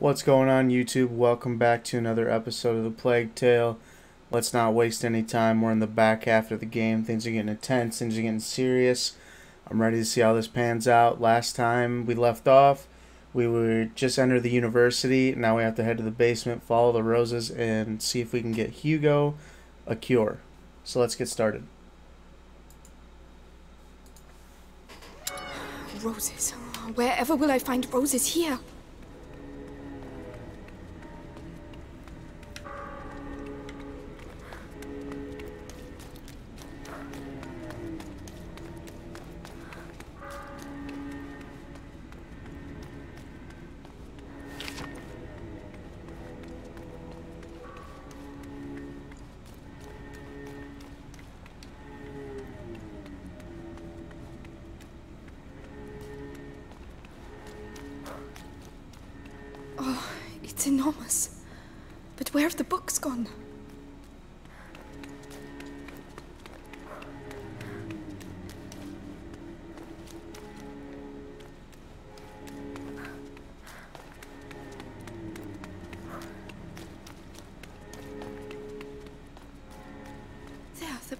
What's going on YouTube? Welcome back to another episode of The Plague Tale. Let's not waste any time. We're in the back half of the game. Things are getting intense. Things are getting serious. I'm ready to see how this pans out. Last time we left off, we were just entered the university. Now we have to head to the basement, follow the roses, and see if we can get Hugo a cure. So let's get started. Roses. Wherever will I find roses here?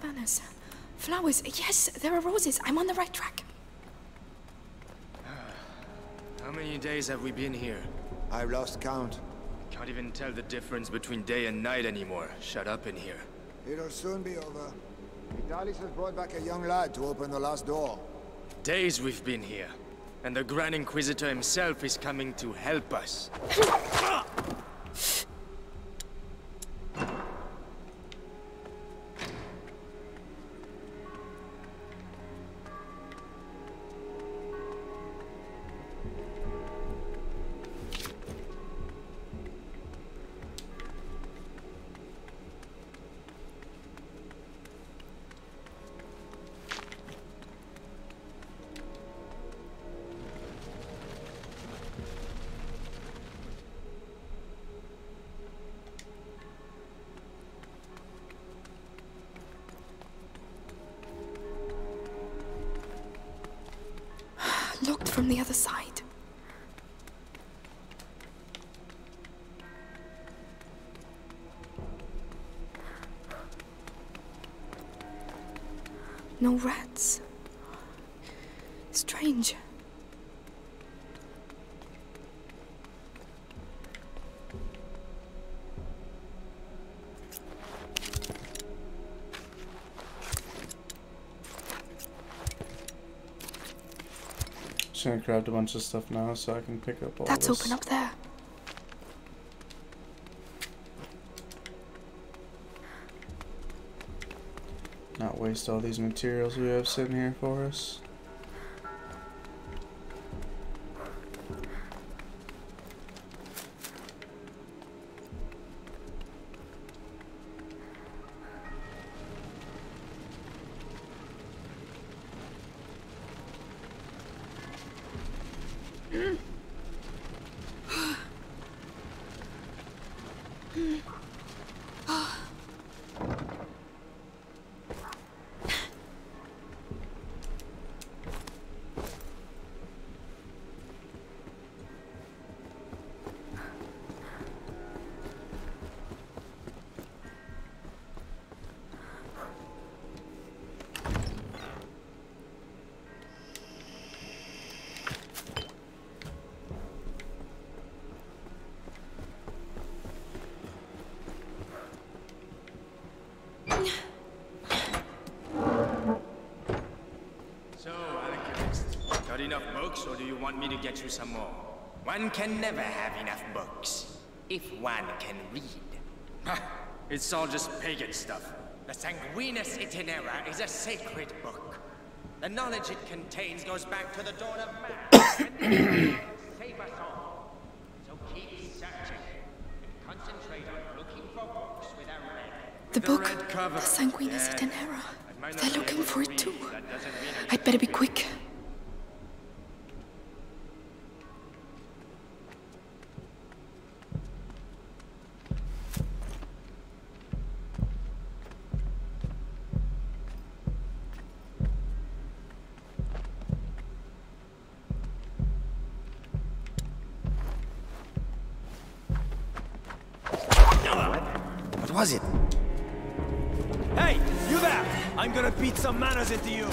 There, banners. Flowers. Yes, there are roses. I'm on the right track. How many days have we been here? I've lost count. Can't even tell the difference between day and night anymore. Shut up in here. It'll soon be over. Vitalis has brought back a young lad to open the last door. Days we've been here. And the Grand Inquisitor himself is coming to help us. No rats. Strange. Just gonna craft a bunch of stuff now so I can pick up all That's this. open up there. Not all these materials we have sitting here for us. Want me to get you some more? One can never have enough books, if one can read. It's all just pagan stuff. The Sanguinis Itinera is a sacred book. The knowledge it contains goes back to the dawn of man. save us all. So keep searching and concentrate on looking for books with a red. The The book. red cover. The Sanguinis Yeah. Itinera. I might not They're looking for it too. read, that doesn't mean I'd better be quick. Manners into you!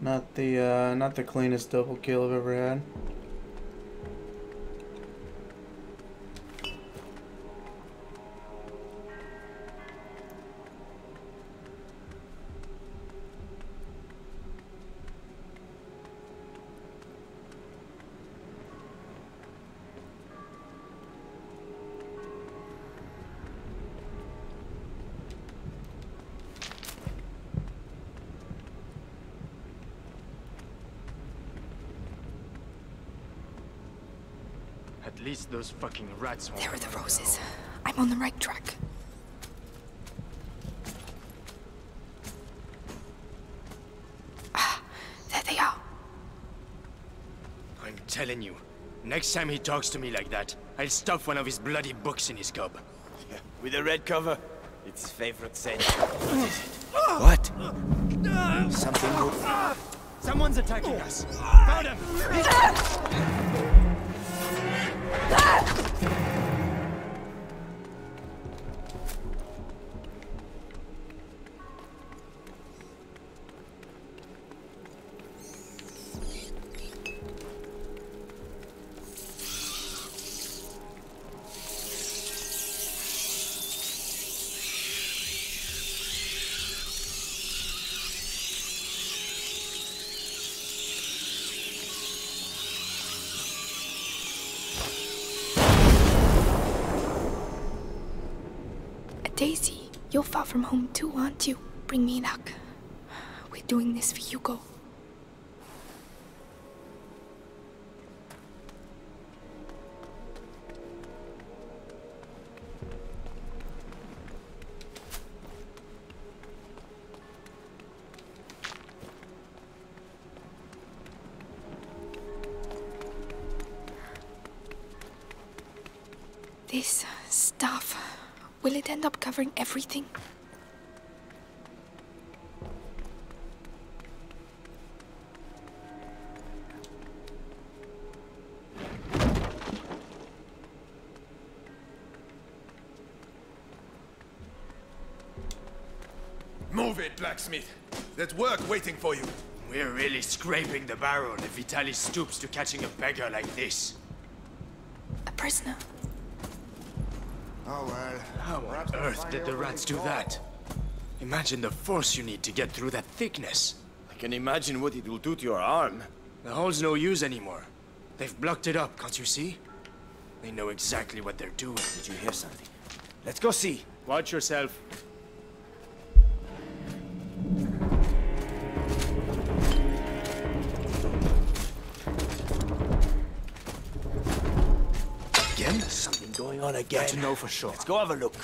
Not the uh, not the cleanest double kill I've ever had. Those fucking rats won't. There are the roses. I'm on the right track. Ah, there they are. I'm telling you, next time he talks to me like that, I'll stuff one of his bloody books in his gob. With a red cover? It's his favorite scent. What? Ah! Something good? Ah! Someone's attacking us. Found him! Ah! You're far from home too, aren't you? Bring me luck. We're doing this for Hugo. Everything? Move it, blacksmith. There's work waiting for you. We're really scraping the barrel if Vitalis stoops to catching a beggar like this. A prisoner. Oh well. How on earth did the rats do that? Imagine the force you need to get through that thickness. I can imagine what it will do to your arm. The hole's no use anymore. They've blocked it up, can't you see? They know exactly what they're doing. Did you hear something? Let's go see. Watch yourself. Know for sure. Let's go have a look.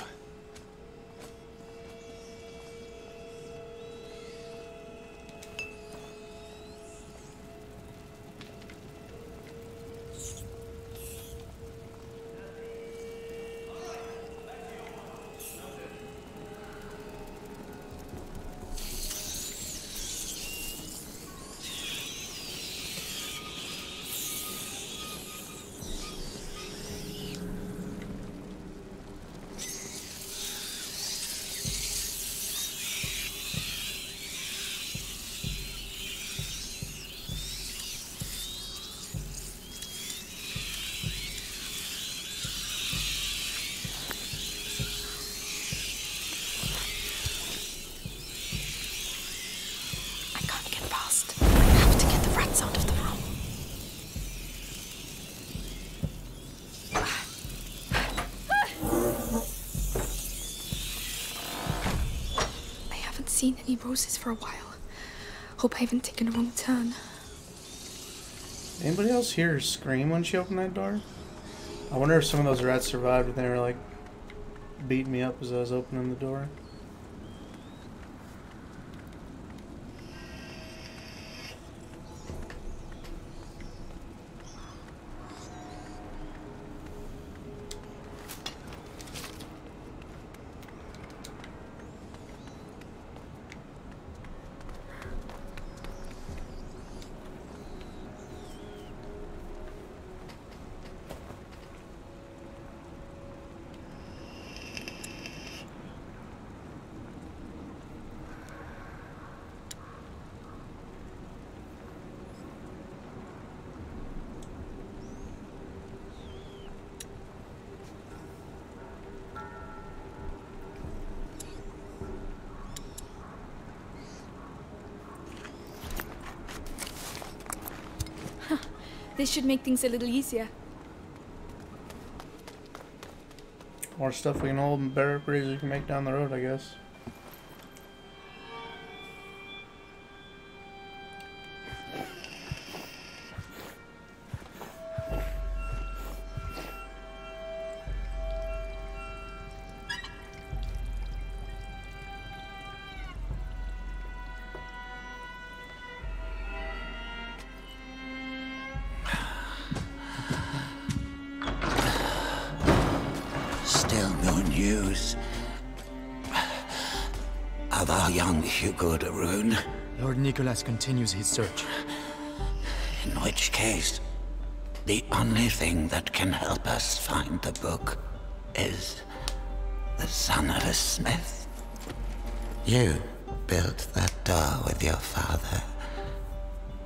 Roses for a while. Hope I haven't taken a wrong turn. Anybody else hear her scream when she opened that door? I wonder if some of those rats survived and they were like beating me up as I was opening the door. This should make things a little easier. More stuff we can hold and better upgrades we can make down the road, I guess. Lord Nicholas continues his search. In which case, the only thing that can help us find the book is the son of a smith. You built that door with your father.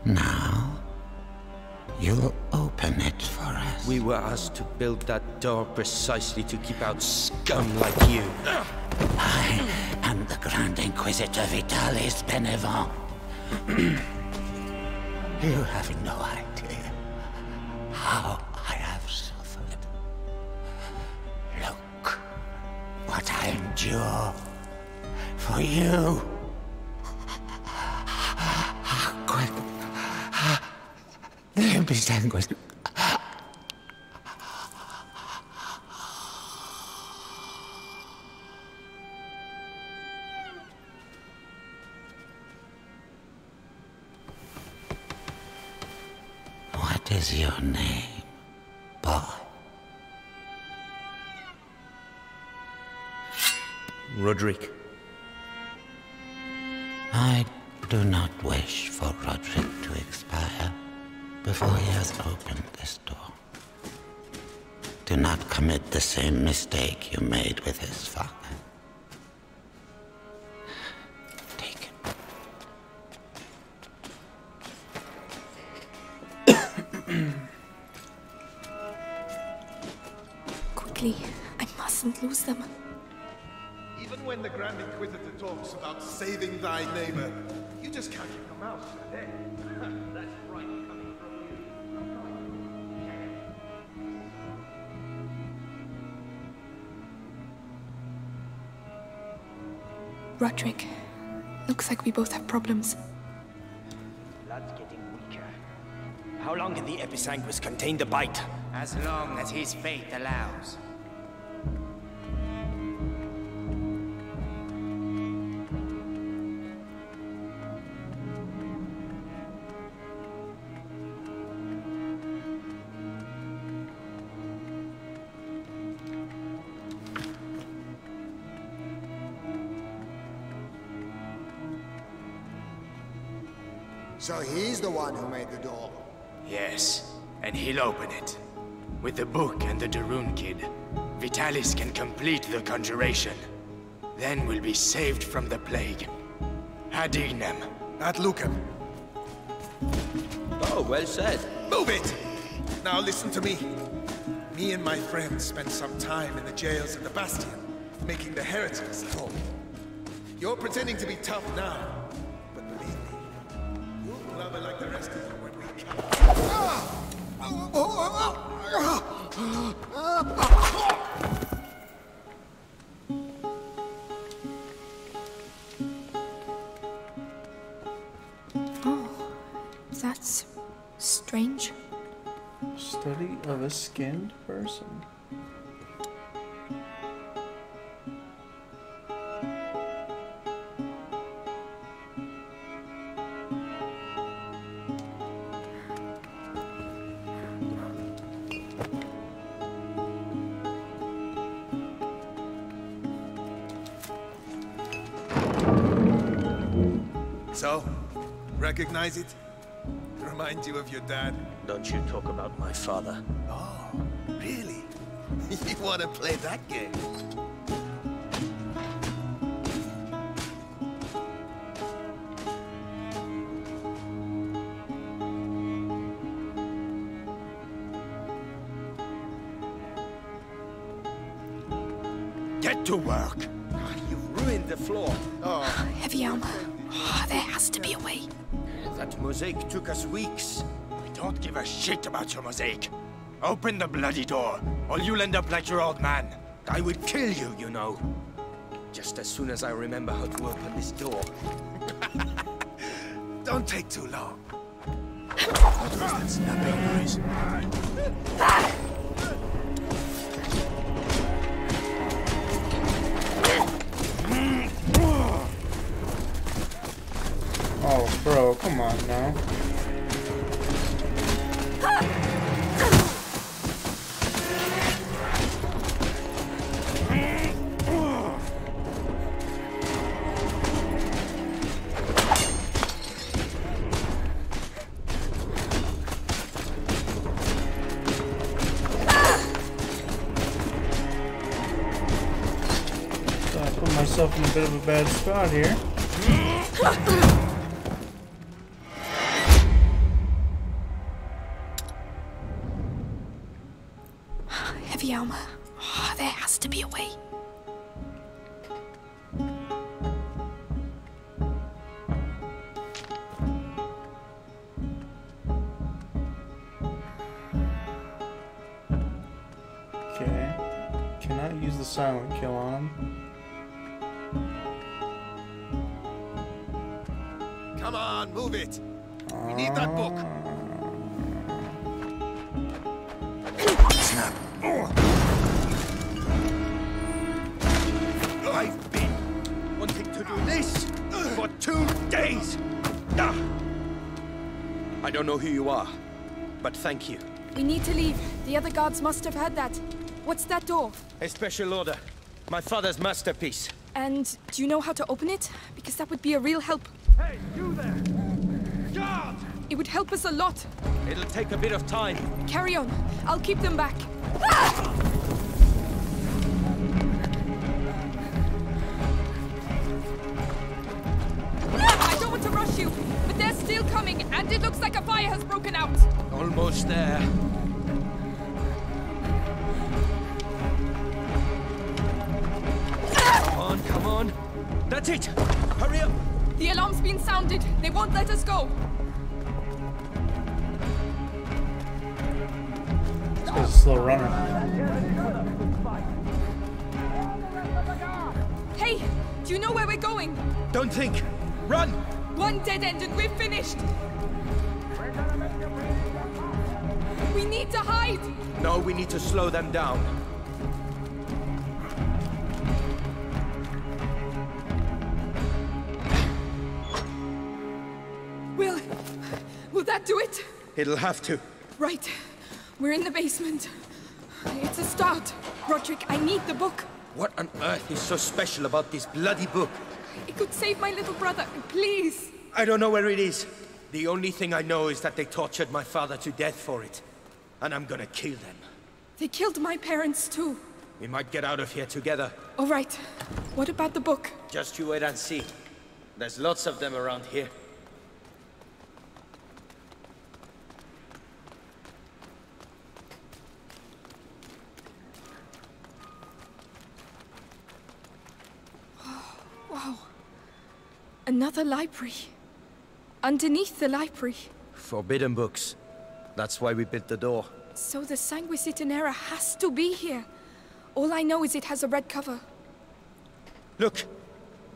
Now, you'll open it for us. We were asked to build that door precisely to keep out scum like you. I am the Grand Inquisitor Vitalis Benevent. you have no idea how I have suffered. Look what I endure for you. Quick. Let me sanguine. Quickly, I mustn't lose them. Even when the Grand Inquisitor talks about saving thy neighbor, you just can't keep your mouth shut, eh? That's right, coming from you. Rodric, looks like we both have problems. Blood's getting weaker. How long can the Episanguis contain the bite? As long as his faith allows. With the book and the De Rune kid, Vitalis can complete the conjuration. Then we'll be saved from the plague. Hadignem. At Lucan. Oh, well said. Move it! Now listen to me. Me and my friends spent some time in the jails of the Bastion, making the heretics talk. You're pretending to be tough now, but believe me, you'll blubber like the rest of them when we come. Ah! Oh, oh, oh, Oh, that's strange. Study of a skinned person. Recognize it? Remind you of your dad? Don't you talk about my father. Oh, really? you want to play that game? Get to work. You've ruined the floor. Oh. Heavy armor. Ah, there has to be a way. That mosaic took us weeks. I don't give a shit about your mosaic. Open the bloody door, or you'll end up like your old man. I would kill you, you know. Just as soon as I remember how to open this door. Don't take too long. What was that snapping noise? Ah! Oh, bro, come on now. I put myself in a bit of a bad spot here. Use the silent kill on him. Come on, move it. We need that uh, book. Snap. I've been wanting to do this for two days. I don't know who you are, but thank you. We need to leave. The other guards must have heard that. What's that door? A special order. My father's masterpiece. And do you know how to open it? Because that would be a real help. Hey, you there! Guard! It would help us a lot. It'll take a bit of time. Carry on. I'll keep them back. Ah! I don't want to rush you, but they're still coming, and it looks like a fire has broken out. Almost there. Let us go. This guy's a slow runner. Hey, do you know where we're going? Don't think. Run! One dead end and we're finished. We need to hide. No, we need to slow them down. It'll have to. Right. We're in the basement. It's a start. Rodric, I need the book. What on earth is so special about this bloody book? It could save my little brother. Please. I don't know where it is. The only thing I know is that they tortured my father to death for it. And I'm gonna kill them. They killed my parents too. We might get out of here together. All right. What about the book? Just you wait and see. There's lots of them around here. Wow. Another library. Underneath the library. Forbidden books. That's why we built the door. So the Sanguinis Itinera has to be here. All I know is it has a red cover. Look!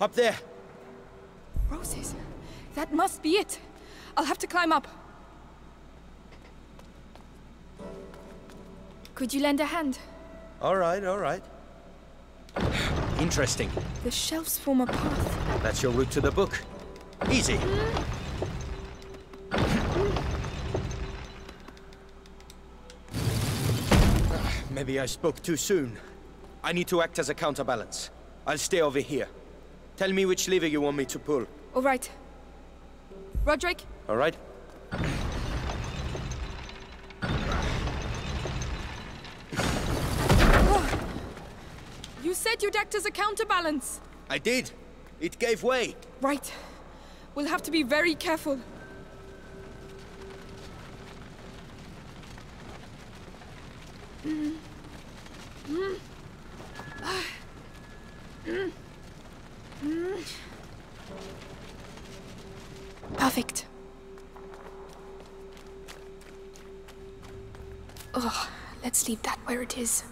Up there! Roses. That must be it. I'll have to climb up. Could you lend a hand? All right, all right. Interesting. The shelves form a path. That's your route to the book. Easy. Maybe I spoke too soon. I need to act as a counterbalance. I'll stay over here. Tell me which lever you want me to pull. All right. Rodric, All right? You'd act as a counterbalance. I did. It gave way. Right. We'll have to be very careful. Perfect. Oh, Let's leave that where it is.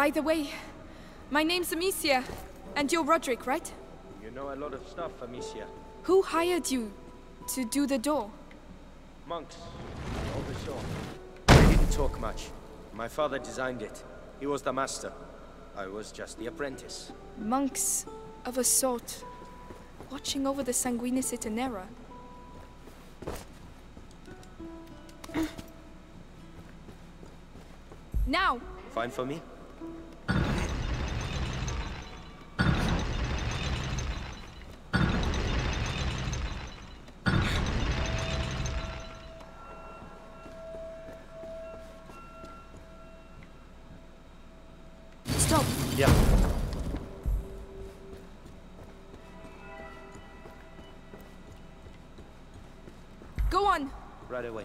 By the way, my name's Amicia, and you're Rodric, right? You know a lot of stuff, Amicia. Who hired you to do the door? Monks, oversaw. I didn't talk much. My father designed it. He was the master. I was just the apprentice. Monks of a sort, watching over the Sanguinis Itinera. now, Fine for me? Go on. Right away.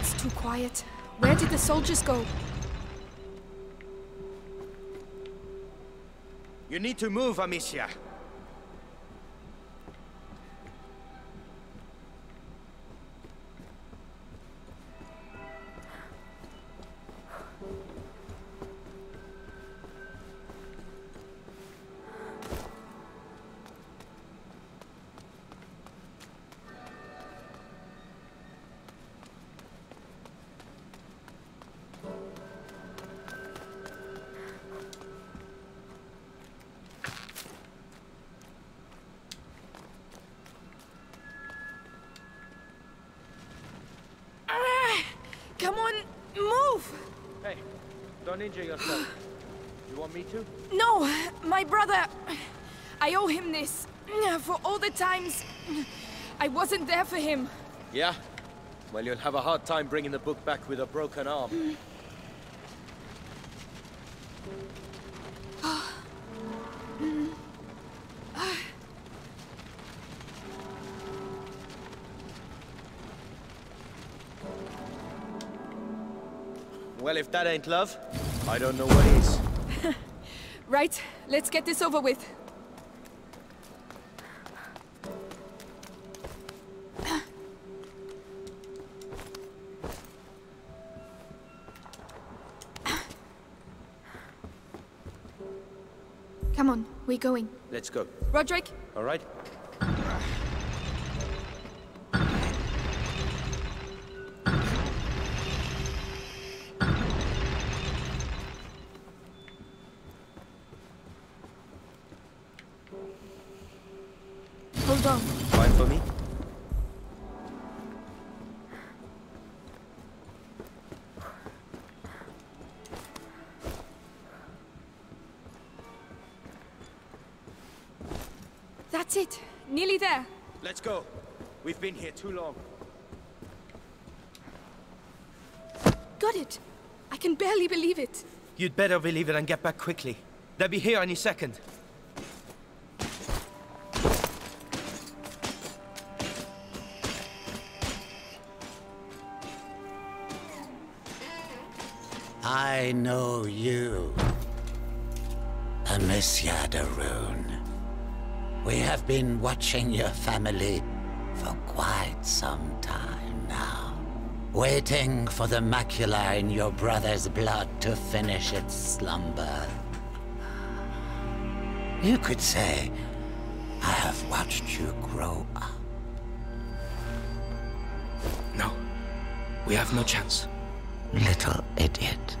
It's too quiet. Where did the soldiers go? You need to move, Amicia. There for him. Yeah? Well, you'll have a hard time bringing the book back with a broken arm. Well, if that ain't love, I don't know what is. Right, let's get this over with. Going. Let's go. Rodric, All right? Go. We've been here too long. Got it. I can barely believe it. You'd better believe it and get back quickly. They'll be here any second. I know you. Amicia de Rune. We have been watching your family for quite some time now. Waiting for the macula in your brother's blood to finish its slumber. You could say, I have watched you grow up. No. We have no chance. Little idiot.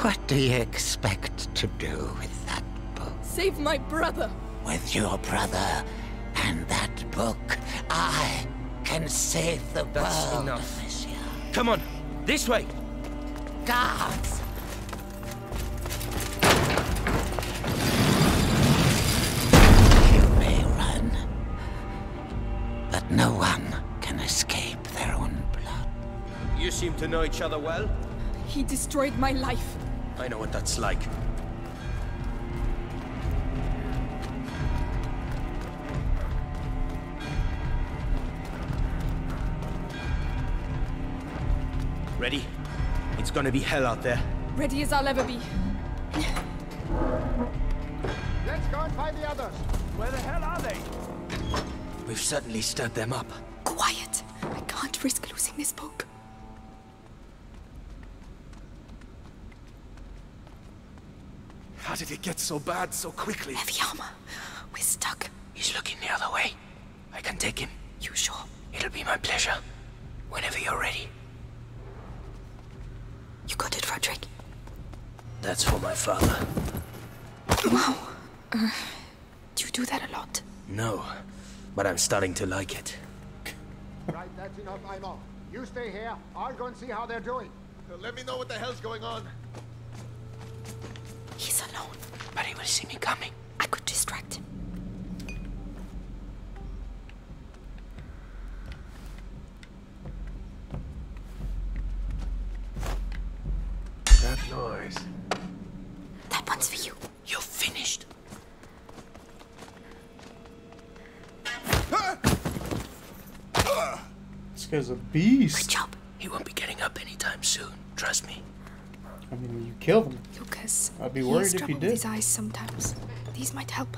What do you expect to do with that book? Save my brother. With your brother and that book, I can save the That's world, enough. Amicia. Come on, this way! Guards! You run, but no one can escape their own blood. You seem to know each other well? He destroyed my life. I know what that's like. Ready? It's gonna be hell out there. Ready as I'll ever be. Let's go and find the others. Where the hell are they? We've certainly stirred them up. Quiet. I can't risk losing this book. How did it get so bad so quickly? Heavy armor. We're stuck. He's looking the other way. I can take him. You sure? It'll be my pleasure. Whenever you're ready. You got it, Rodric. That's for my father. Wow. Uh, do you do that a lot? No, but I'm starting to like it. Right, that's enough, Aimo. You stay here. I'll go and see how they're doing. Let me know what the hell's going on. He's alone. But he will see me coming. I could distract him. That noise. That one's for you. You're finished. This guy's a Good beast. job. He won't be getting up anytime soon. Trust me. I mean, you killed him. Lucas. I'd be he worried has if trouble you with did. his eyes sometimes. These might help.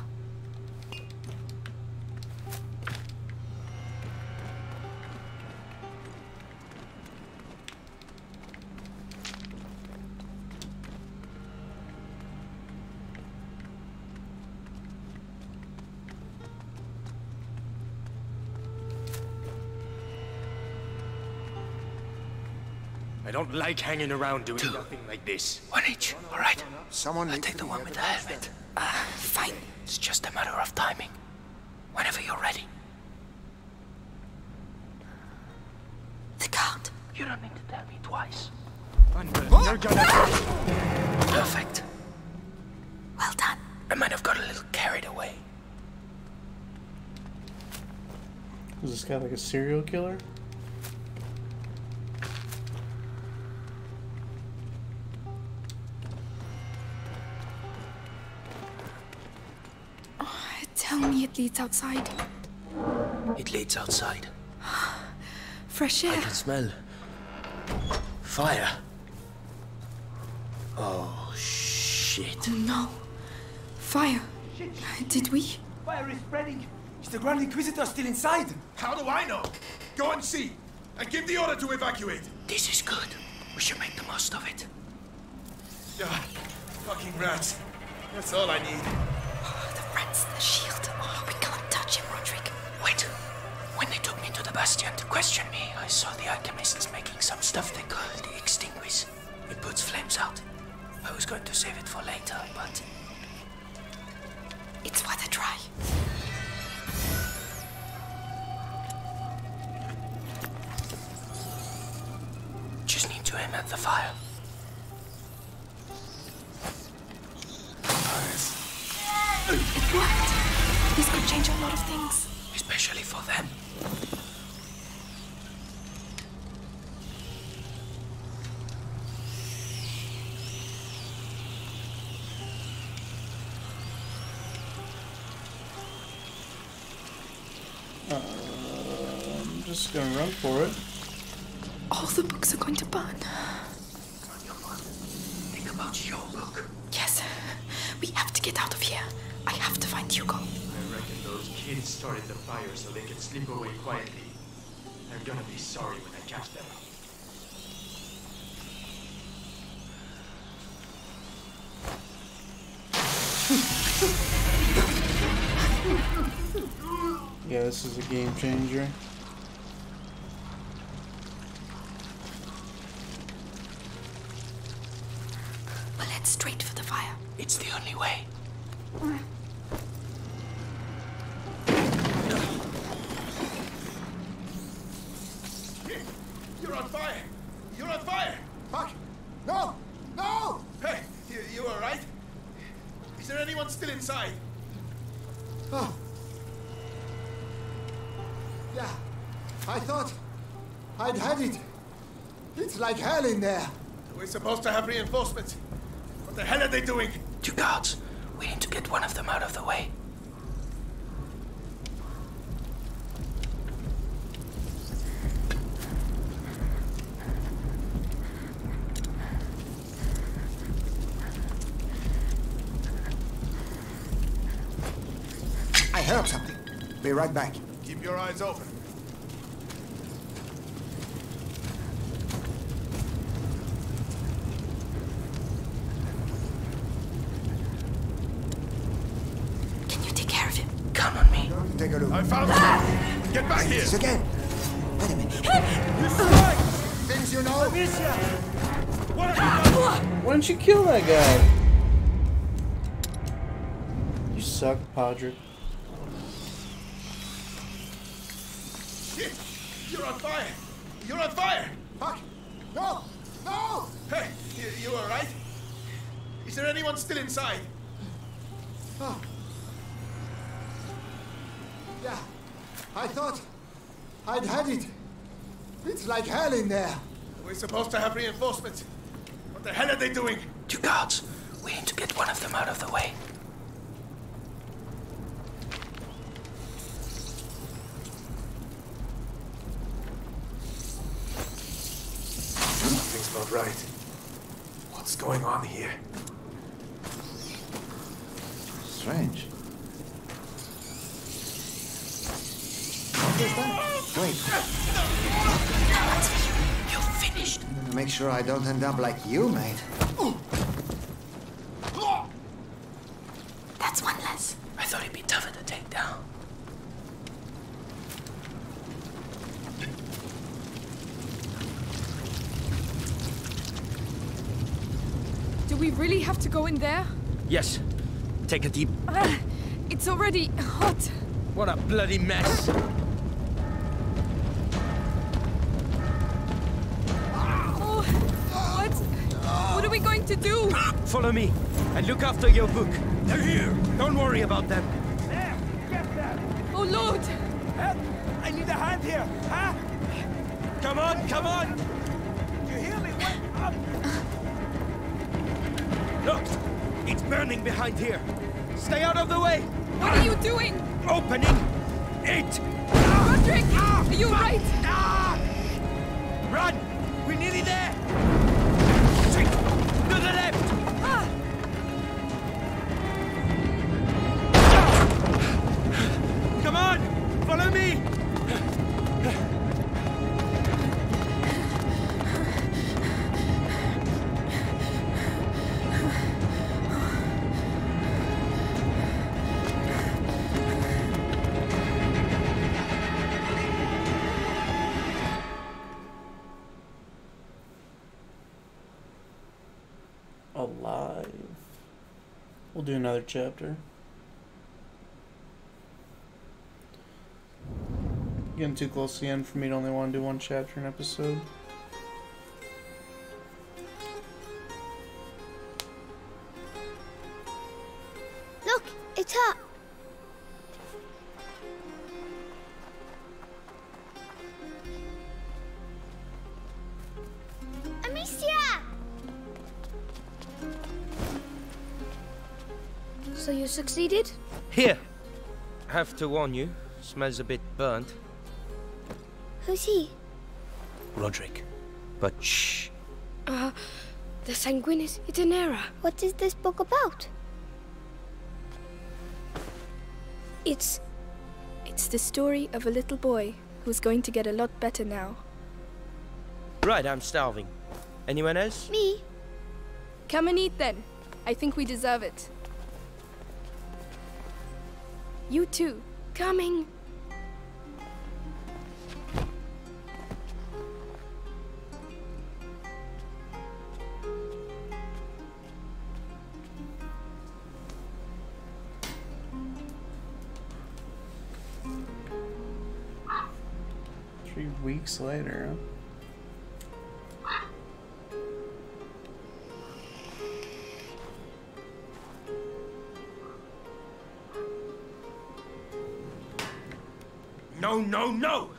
Don't like hanging around doing nothing like this. One each. All right. Someone I'll take the one with the the helmet. Ah, fine. It's just a matter of timing. Whenever you're ready. The guard. You don't need to tell me twice. You're gonna... Perfect. Well done. I might have got a little carried away. Is this guy like a serial killer? Leads outside. It leads outside. Fresh air. I can smell fire. Oh, shit. No. Fire. Did we? Fire is spreading. Is the Grand Inquisitor still inside? How do I know? Go and see. And give the order to evacuate. This is good. We should make the most of it. Ah, fucking rats. That's all I need. The rats, the shield. To to question me, I saw the alchemists making some stuff they call the extinguish. It puts flames out. I was going to save it for later, but It's worth a try. just need to aim at the fire. Gonna run for it. All the books are going to burn. Think about your book. Yes. We have to get out of here. I have to find Hugo. I reckon those kids started the fire so they could slip away quietly. They're gonna be sorry when I catch them. Yeah, this is a game changer. We'll head straight for the fire. It's the only way. You're on fire! You're on fire! Fuck! No! No! Hey, you, you alright? Is there anyone still inside? Oh. Yeah. I thought I'd had it. It's like hell in there. We're supposed to have reinforcements. What the hell are they doing? Two guards. We need to get one of them out of the way. I heard something. Be right back. Keep your eyes open. Can you take care of him? Count on me. Take a look. I found them! Get back here! This again. Wait a minute. Things you know? Ah! Why don't you kill that guy? You suck, Rodric. Shit! You're on fire! You're on fire! Fuck! No! No! Hey, you, you alright? Is there anyone still inside? I'd had it. It's like hell in there. We're supposed to have reinforcements. What the hell are they doing? Two guards. We need to get one of them out of the way. Something's not right. What's going on here? Strange. What is that? Wait, You're finished. I'm gonna make sure I don't end up like you, mate. That's one less. I thought he'd be tougher to take down. Do we really have to go in there? Yes. Take a deep. Ah, it's already hot. What a bloody mess. To do? Follow me and look after your book. They're here. Don't worry about them. There! Get them! Oh, Lord! Help! I need a hand here! Huh? Come on, come on. You hear me? Wake up! Look, it's burning behind here. Stay out of the way. What are you doing? Opening it. Rodric! Are you right? Ah! Run! We're nearly there. We'll do another chapter. Getting too close to the end for me to only want to do one chapter an episode. Succeeded? Here. Have to warn you. Smells a bit burnt. Who's he? Rodric. But shh. Uh, the Sanguinis Itinera. What is this book about? It's. It's the story of a little boy who's going to get a lot better now. Right, I'm starving. Anyone else? Me? Come and eat then. I think we deserve it. You too. Coming. Three weeks later. No, no, no!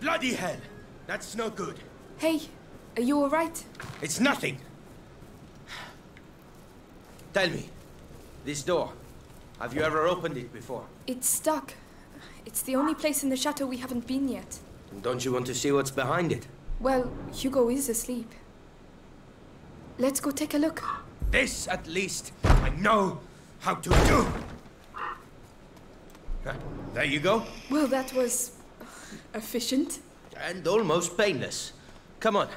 Bloody hell! That's no good. Hey, Are you alright? It's nothing! Tell me, this door, have you ever opened it before? It's stuck. It's the only place in the chateau we haven't been yet. Don't you want to see what's behind it? Well, Hugo is asleep. Let's go take a look. This, at least, I know how to do! Huh, There you go. Well, that was efficient. And almost painless. Come on,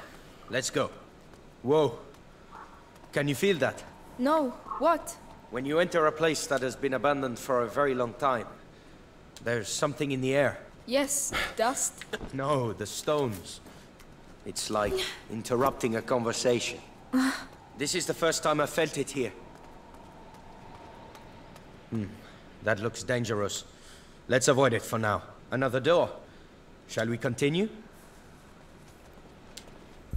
let's go. Whoa. Can you feel that? No, what? When you enter a place that has been abandoned for a very long time, there's something in the air. Yes, dust. No, the stones. It's like interrupting a conversation. This is the first time I felt it here. Hmm, that looks dangerous. Let's avoid it for now. Another door. Shall we continue?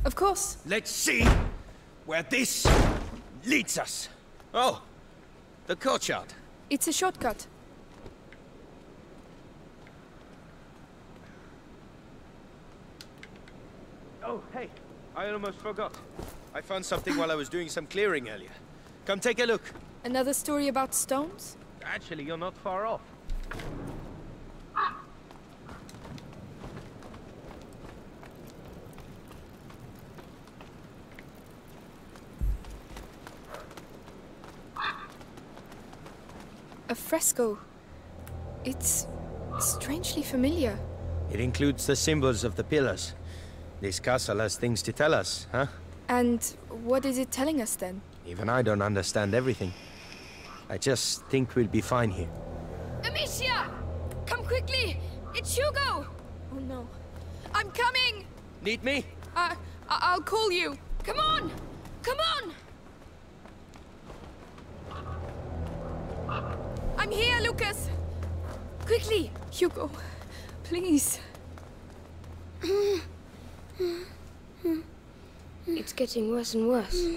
Of course. Let's see where this leads us. Oh, the courtyard. It's a shortcut. Oh, hey, I almost forgot. I found something while I was doing some clearing earlier. Come take a look. Another story about stones? Actually, you're not far off. A fresco. It's strangely familiar. It includes the symbols of the pillars. This castle has things to tell us, huh? And what is it telling us then? Even I don't understand everything. I just think we'll be fine here. Amicia! Come quickly! It's Hugo! Oh no. I'm coming! Need me? Uh, I- I'll call you. Come on! Come on! I'm here, Lucas! Quickly! Hugo, please. It's getting worse and worse.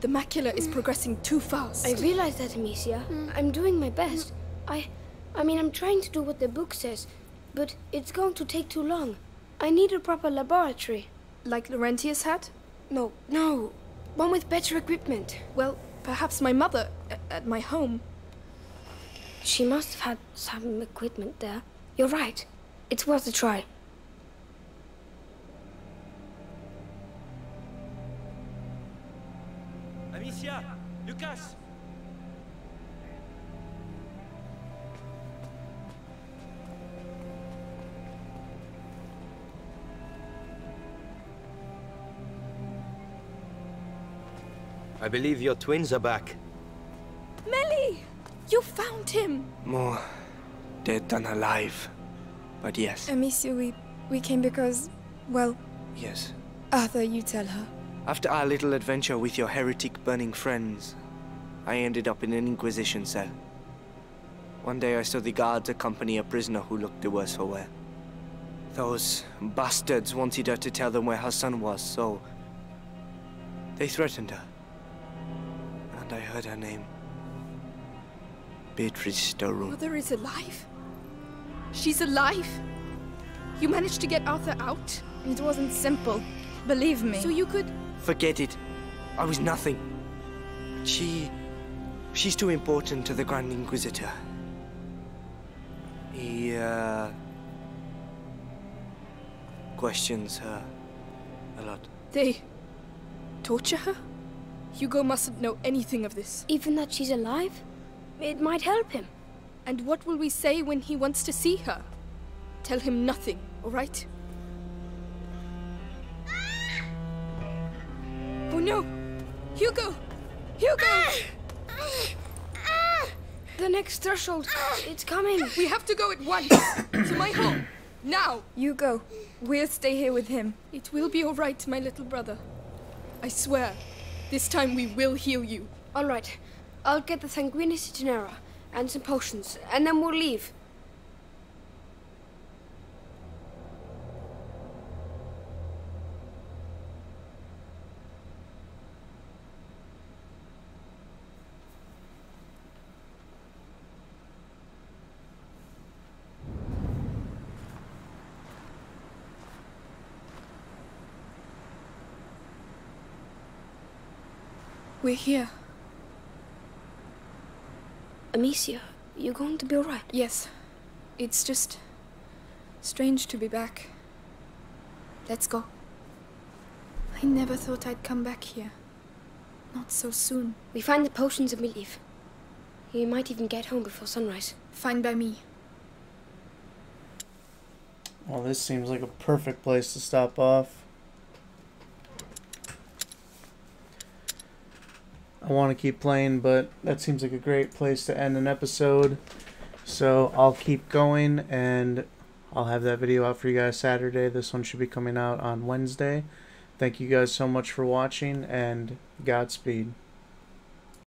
The macula is progressing too fast. I realize that, Amicia. I'm doing my best. I... I mean, I'm trying to do what the book says, but it's going to take too long. I need a proper laboratory. Like Laurentius had? No, no. One with better equipment. Well, perhaps my mother uh, at my home. She must have had some equipment there. You're right. It's worth a try. Amicia! Lucas! I believe your twins are back. Mélie! You found him! More dead than alive. But yes, Amicia, we, we came because, well, yes. Arthur, you tell her. After our little adventure with your heretic burning friends, I ended up in an Inquisition cell. One day I saw the guards accompany a prisoner who looked the worse for wear. Those bastards wanted her to tell them where her son was, so they threatened her. And I heard her name. Beatrice de Rune. Mother is alive? She's alive? You managed to get Arthur out? It wasn't simple. Believe me. So you could. Forget it. I was nothing. She... She's too important to the Grand Inquisitor. He, uh... questions her a lot. They. torture her? Hugo mustn't know anything of this. Even that she's alive? It might help him. And what will we say when he wants to see her? Tell him nothing, alright? Oh no! Hugo! Hugo! The next threshold. It's coming. We have to go at once! to my home! Now! You go. We'll stay here with him. It will be alright, my little brother. I swear, this time we will heal you. All right. I'll get the Sanguinis Itinera and some potions, and then we'll leave. We're here. Amicia, you're going to be alright? Yes. It's just strange to be back. Let's go. I never thought I'd come back here. Not so soon. We find the potions and we leave. You might even get home before sunrise. Fine by me. Well, this seems like a perfect place to stop off. I want to keep playing, but that seems like a great place to end an episode. So I'll keep going, and I'll have that video out for you guys Saturday. This one should be coming out on Wednesday. Thank you guys so much for watching, and Godspeed.